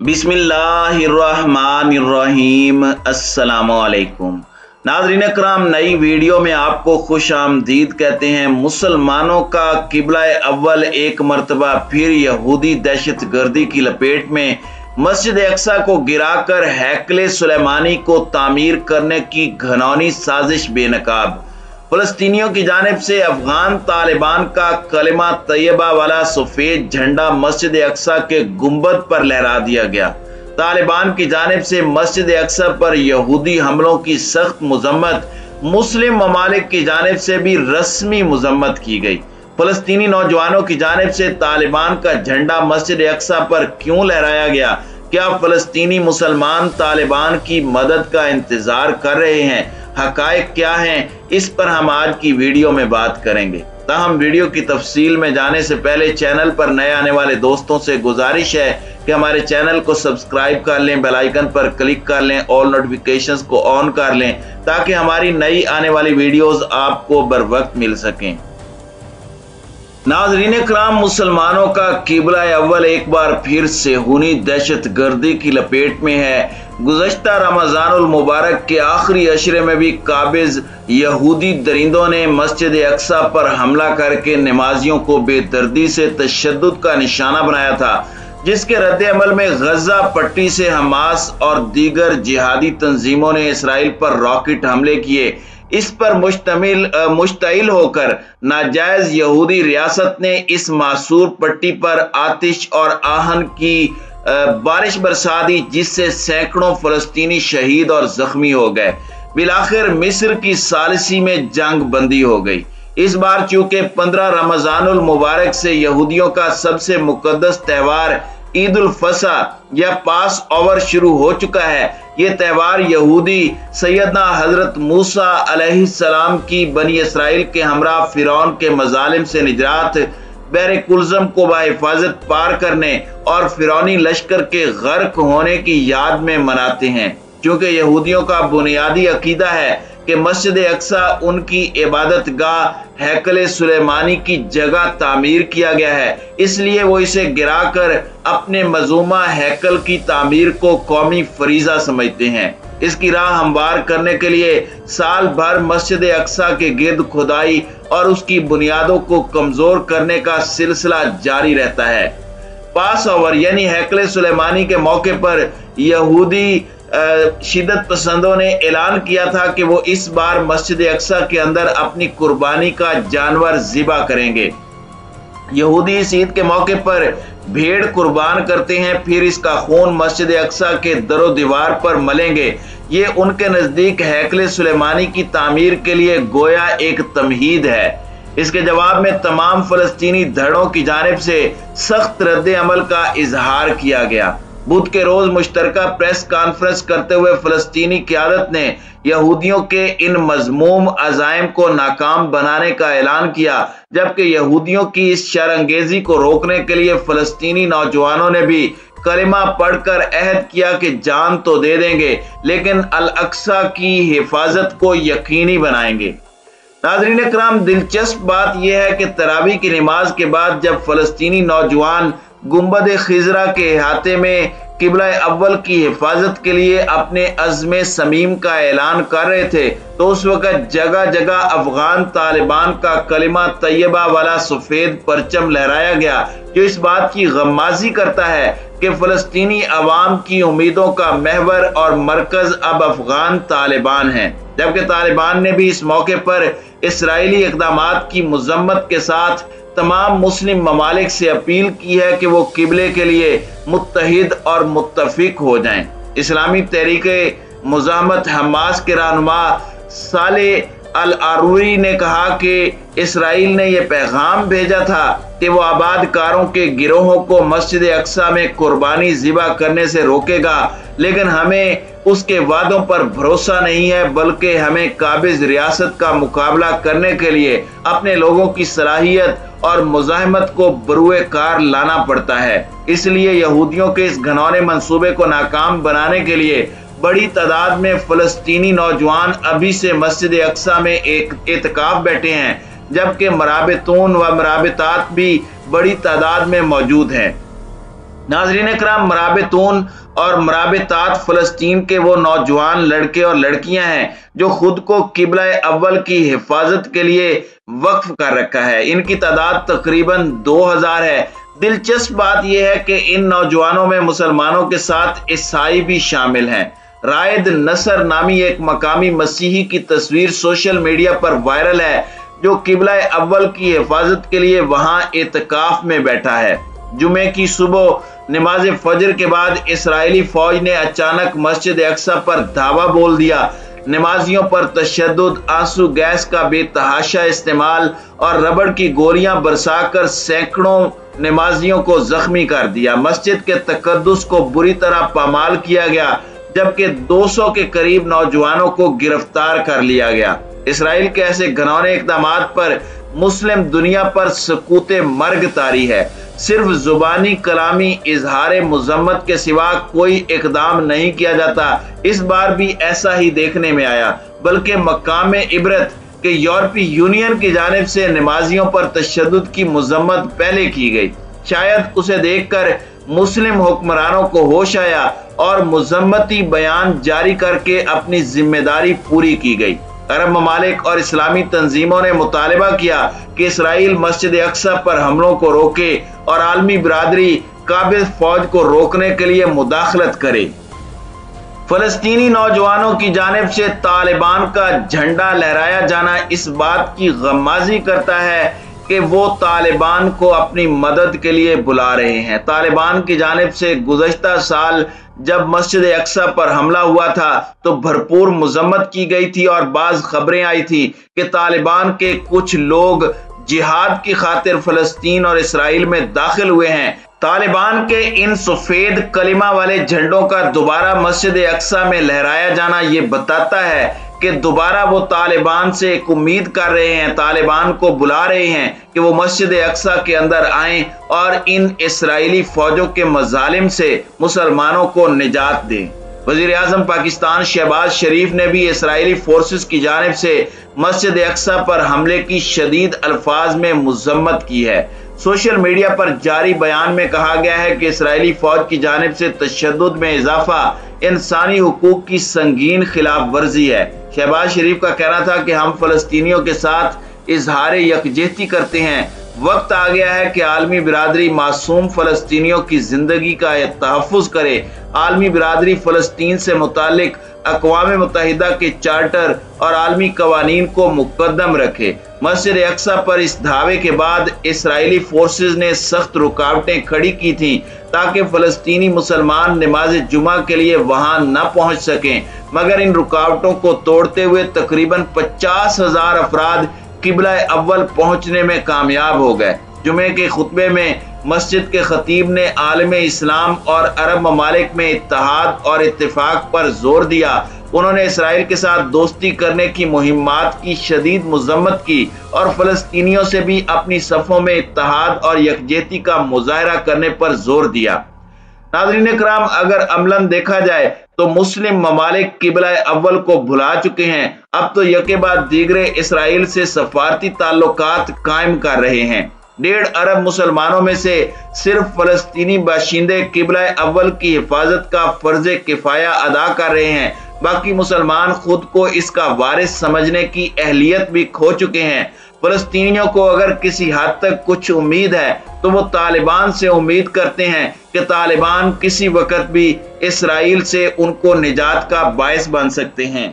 बिस्मिल्लाहिर्रहमानिर्रहीम। अस्सलामुअलैकुम। नाजरीन कराम नई वीडियो में आपको खुश आमदीद कहते हैं, मुसलमानों का किबला अव्वल एक मरतबा फिर यहूदी दहशत गर्दी की लपेट में मस्जिद अक्सा को गिराकर हैकले सुलेमानी को तामीर करने की घनौनी साजिश बेनकाब। फलस्तीनियों की जानब से अफगान तालिबान का कलमा तैयबा वाला सफ़ेद झंडा मस्जिद अक्सा के गुंबद पर लहरा दिया गया। तालिबान की जानब से मस्जिद अक्सा पर यहूदी हमलों की सख्त मजम्मत, मुस्लिम ममालिक की जानब से भी रस्मी मजम्मत की गई। फलस्तीनी नौजवानों की जानब से तालिबान का झंडा मस्जिद अक्सा पर क्यों लहराया गया? क्या फलस्तीनी मुसलमान तालिबान की मदद का इंतज़ार कर रहे हैं? हकायक क्या हैं, इस पर हम आज की वीडियो में बात करेंगे। ताहम वीडियो की तफसील में जाने से पहले चैनल पर नए आने वाले दोस्तों से गुजारिश है कि हमारे चैनल को सब्सक्राइब कर लें, बेल आइकन पर क्लिक कर लें, ऑल नोटिफिकेशंस को ऑन कर लें, ताकि हमारी नई आने वाली वीडियोस आपको बर वक्त मिल सकें। नाजरीन कराम मुसलमानों का किबला अव्वल एक बार फिर से हुनी दहशत गर्दी की लपेट में है। गुजशत रमज़ान मुबारक के आखिरी अशरे में भी काबिज यहूदी दरिंदों ने मस्जिद अक्सा पर हमला करके नमाजियों को बेदर्दी से तशद का निशाना बनाया था, जिसके रद्द अमल में गजा पट्टी से हमास और दीगर जिहादी तंजीमों ने इसराइल पर रॉकेट हमले किए। इस पर मुश्तमिल मुश्तिल होकर नाजायज यहूदी रियासत ने इस मासूर पट्टी पर आतिश और आहन की बारिश बरसा दी, जिससे सैकड़ों फलस्तीनी शहीद और जख्मी हो गए। बिलाखिर, मिस्र की सालसी में जंग बंदी हो गई। इस बार चूँकि पंद्रह रमजानुल मुबारक से यहूदियों का सबसे मुकदस त्यौहार ईद उल फसा या पास ओवर शुरू हो चुका है, ये त्यौहार यहूदी सैदना हज़रत मूसा सलाम की बनी इसराइल के हमरा फिरौन के मजालिम से निजरात बैर कुलजम को बाहिफाजत पार करने और फिरौनी लश्कर के गर्क होने की याद में मनाते हैं। क्योंकि यहूदियों का बुनियादी अकीदा है कि मस्जिद अक्सा उनकी इबादत गाह हैकल सुलेमानी की जगह तामीर किया गया है। इसलिए वो इसे गिराकर अपने मजूमा हैकल की तामीर को कौमी फरीजा समझते हैं। इसकी राह हमवार करने के लिए साल भर मस्जिद अक्सा के गिर्द खुदाई और उसकी बुनियादों को कमज़ोर करने का सिलसिला जारी रहता है। पास ओवर, यानी हैकले सुलेमानी के मौके पर यहूदी शिदत पसंदों ने ऐलान किया था कि वो इस बार मस्जिद अक्सा के अंदर अपनी कुर्बानी का जानवर जिबा करेंगे। यहूदी इस ईद के मौके पर भेड़ कुर्बान करते हैं, फिर इसका खून मस्जिद अक्सा के दरो दीवार पर मलेंगे। ये उनके नज़दीक हैकले सुलेमानी की तामीर के लिए गोया एक तमहीद है। इसके जवाब में तमाम फलस्तनी धड़ों की जानब से सख्त रद्द अमल का इजहार किया गया। बुध के रोज मुश्तर प्रेस कॉन्फ्रेंस करते हुए फलस्तीनी क्यादत ने यहूदियों के इन मजमूम अजायम को नाकाम बनाने का ऐलान किया, जबकि यहूदियों की इस शरंगेजी को रोकने के लिए फलस्तीनी नौजवानों ने भी कलिमा पढ़कर अहद किया कि जान तो दे देंगे, लेकिन अल अक्सा की हिफाजत को यकीनी बनाएँगे। नाजरीन कराम दिलचस्प बात यह है कि तरावी की नमाज़ के बाद जब फलस्तीनी नौजवान गुंबद खिजरा के अहाते में किबला अव्वल की हिफाजत के लिए अपने अज़म समीम का ऐलान कर रहे थे। तो उस वक़्त जगह जगह अफगान तालिबान का कलिमा तैयबा वाला सफ़ेद परचम लहराया गया, जो इस बात की गमाजी करता है कि फ़लस्तीनी आवाम की उम्मीदों का महवर और मरकज़ अब अफगान तालिबान है। जबकि तालिबान ने भी इस मौके पर इसराइली इकदाम की मजम्मत के साथ तमाम मुस्लिम ममालिक से अपील की है कि वो किबले के लिए मुतहद और मुतफिक हो जाएँ। इस्लामी तहरीक मुजामत हमास के रहनुमा साले अल आरूरी ने कहा कि इसराइल ने यह पैगाम भेजा था कि वो आबादकारों के गिरोहों को मस्जिद अक्सा में कुर्बानी जिबा करने से रोकेगा, लेकिन हमें उसके वादों पर भरोसा नहीं है, बल्कि हमें काबिज रियासत का मुकाबला करने के लिए अपने लोगों की सलाहियत और मुजाहमत को बरुए कार लाना पड़ता है। इसलिए यहूदियों के इस घनौने मंसूबे को नाकाम बनाने के लिए बड़ी तादाद में फलस्तीनी नौजवान अभी से मस्जिद अक्सा में एक एतकाफ बैठे हैं, जबकि मराबतून व मराबतात भी बड़ी तादाद में मौजूद हैं। नाजरीन कराम मराबतून और मराबतात फ़लस्तीन के वो नौजवान लड़के और लड़कियाँ हैं, जो खुद को किबला अव्वल की हिफाजत के लिए वक्फ कर रखा है। इनकी तादाद तकरीबन 2000 है। दिलचस्प बात यह है कि इन नौजवानों में मुसलमानों के साथ ईसाई भी शामिल हैं। रायद नसर नामी एक मकामी मसीही की तस्वीर सोशल मीडिया पर वायरल है, जो किबला अव्वल की हिफाजत के लिए वहाँ एतकाफ में बैठा है। जुमे की सुबह नमाज़ फजर के बाद इसराइली फौज ने अचानक मस्जिद अक्सा पर धावा बोल दिया। नमाजियों पर तशद आँसू, गैस का बेतहाशा इस्तेमाल और रबड़ की गोलियाँ बरसाकर सैकड़ों नमाजियों को जख्मी कर दिया। मस्जिद के तकदस को बुरी तरह पामाल किया गया, जबकि 200 के करीब नौजवानों को गिरफ़्तार कर लिया गया। इसराइल के ऐसे घनौने इकदाम पर मुस्लिम दुनिया पर सकूत मर्ग तारी है। सिर्फ़ जुबानी कलामी इजहार मजम्मत के सिवा कोई इकदाम नहीं किया जाता। इस बार भी ऐसा ही देखने में आया, बल्कि मकाम इबरत के यूरोपीय यूनियन की जानब से नमाजियों पर तशद की मजम्मत पहले की गई। शायद उसे देखकर मुस्लिम हुक्मरानों को होश आया और मजम्मती बयान जारी करके अपनी ज़िम्मेदारी पूरी की गई। अरब ममालिक और इस्लामी तंजीमों ने मुतालबा किया कि इसराइल मस्जिद अक्सर पर हमलों को रोके और आलमी बरदरी काबिल फौज को रोकने के लिए मुदाखलत करे। फलस्तीनी नौजवानों की जानब से तालिबान का झंडा लहराया जाना इस बात की गमाजी करता है कि वो तालिबान को अपनी मदद के लिए बुला रहे हैं। तालिबान की जानब से गुजशत साल जब मस्जिद अक्सा पर हमला हुआ था तो भरपूर मजम्मत की गई थी और बाज खबरें आई थी कि तालिबान के कुछ लोग जिहाद की खातिर फलस्तीन और इसराइल में दाखिल हुए हैं। तालिबान के इन सफ़ेद कलिमा वाले झंडों का दोबारा मस्जिद अक्सा में लहराया जाना ये बताता है कि दोबारा वो तालिबान से एक उम्मीद कर रहे हैं, तालिबान को बुला रहे हैं कि वो मस्जिद अक्सा के अंदर आए और इन इसराइली फौजों के मजालिम से मुसलमानों को निजात दें। वज़ीर अजम पाकिस्तान शहबाज शरीफ ने भी इसराइली फोर्सेस की जानब से मस्जिद अक्सा पर हमले की शदीद अल्फाज में मजम्मत की है। सोशल मीडिया पर जारी बयान में कहा गया है कि इसराइली फौज की जानब से तशद में इजाफा इंसानी हकूक की संगीन खिलाफ वर्जी है। शहबाज शरीफ का कहना था कि हम फलस्तीनियों के साथ इजहार यकजहती करते हैं। वक्त आ गया है कि आलमी बिरादरी मासूम फलस्तीनियों की ज़िंदगी का तहफ़ करे। आलमी बिरादरी फलस्तीन से मुतल अकवाम मुतहदा के चार्टर और आलमी कवानीन को मुकदम रखे। मस्जिद अक्सा पर इस धावे के बाद इसराइली फोर्सेज ने सख्त रुकावटें खड़ी की थी। ताकि फ़लस्तनी मुसलमान नमाज़ जुमा के लिए वहाँ न पहुँच सकें। मगर इन रुकावटों को तोड़ते हुए तकरीबन पचास हज़ार अफराद किबला अव्वल पहुँचने में कामयाब हो गए। जुमे के खुतबे में मस्जिद के खतीब ने आलम इस्लाम और अरब ममालिक में इतिहाद और इतफाक पर ज़ोर दिया। उन्होंने इसराइल के साथ दोस्ती करने की मुहिमात की, शदीद मजम्मत की और फलस्तीनियों से भी अपनी सफ़ों में इतिहाद और यकजहती का मुजाहरा करने पर ज़ोर दिया। नाजरीन कराम अगर अमलन देखा जाए तो मुस्लिम ममालिक किबला अव्वल को भुला चुके हैं। अब तो यके बाद दीगरे इसराइल से सफारती ताल्लुकात कायम कर रहे हैं। डेढ़ अरब मुसलमानों में से सिर्फ़ फलस्तीनी बाशिंदे किबला अव्वल की हिफाजत का फ़र्ज़ किफाया अदा कर रहे हैं। बाकी मुसलमान खुद को इसका वारिस समझने की अहलियत भी खो चुके हैं। फलस्तीनियों को अगर किसी हद तक कुछ उम्मीद है तो वो तालिबान से उम्मीद करते हैं कि तालिबान किसी वक्त भी इसराइल से उनको निजात का बायस बन सकते हैं।